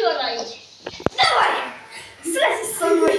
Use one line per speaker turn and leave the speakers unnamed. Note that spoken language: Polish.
Чего лаете?
Давай! Здрасте, Сонная.